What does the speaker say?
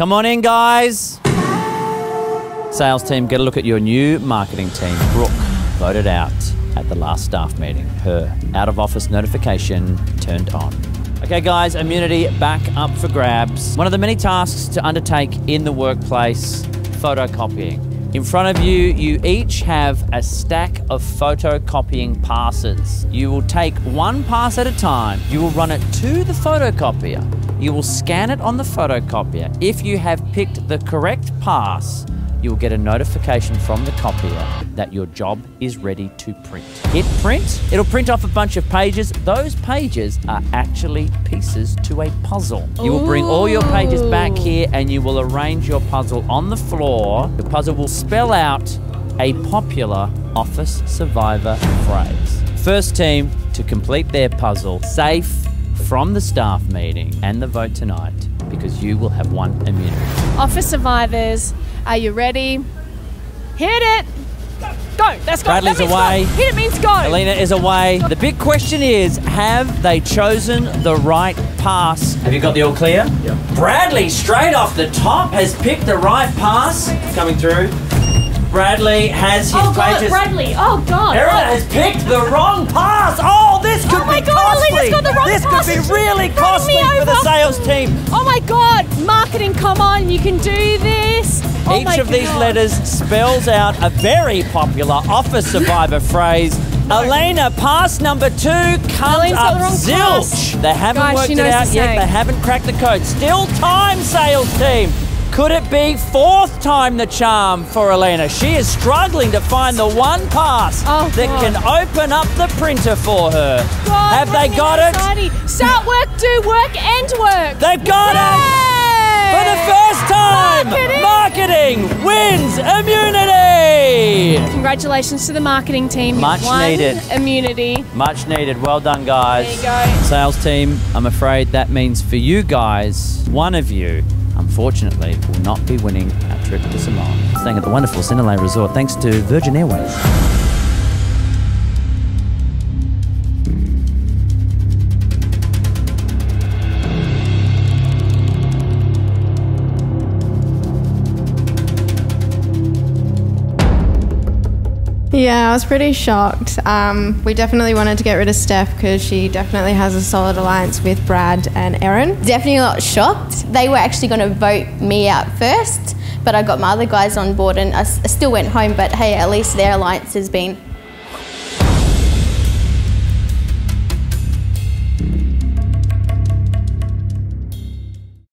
Come on in, guys. Sales team, get a look at your new marketing team. Brooke voted out at the last staff meeting. Her out of office notification turned on. Okay, guys, immunity back up for grabs. One of the many tasks to undertake in the workplace photocopying. In front of you, you each have a stack of photocopying passes. You will take one pass at a time. You will run it to the photocopier. You will scan it on the photocopier. If you have picked the correct pass, you will get a notification from the copier that your job is ready to print. Hit print, it'll print off a bunch of pages. Those pages are actually pieces to a puzzle. You will bring all your pages back here and you will arrange your puzzle on the floor. The puzzle will spell out a popular office survivor phrase. First team to complete their puzzle safe from the staff meeting and the vote tonight because you will have one immunity. Office survivors, are you ready? Hit it! Go! That's go! Bradley's that means away. Go. Hit it means go! Alina is away. The big question is have they chosen the right pass? Have you got the all clear? Yeah. Bradley, straight off the top, has picked the right pass. Coming through. Bradley has his Oh god, pages. Bradley! Oh god! Erin has picked the wrong pass. Oh, this got the wrong this pass. be really costly for the sales team. Oh my god! Marketing, come on, you can do this! Oh Each of these letters spells out a very popular office survivor phrase. Elena, pass number two comes up the zilch. pass. They haven't Guys, worked it out yet. saying. They haven't cracked the code. Still time, sales team. Could it be fourth time the charm for Elena? She is struggling to find the one pass Oh, that God. can open up the printer for her. God, Have they got it? anxiety. Start work, do work, end work! They've got it! For the first time, Marketing! marketing wins immunity. Congratulations to the marketing team. Much needed. Immunity. Much needed. Well done, guys. There you go. Sales team, I'm afraid that means for you guys, one of you, unfortunately, will not be winning our trip to Samoa. Staying at the wonderful Sinalei Resort thanks to Virgin Airways. Yeah, I was pretty shocked. Um, we definitely wanted to get rid of Steph because she definitely has a solid alliance with Brad and Erin. definitely not shocked. They were actually going to vote me out first, but I got my other guys on board and I, still went home. But hey, at least their alliance has been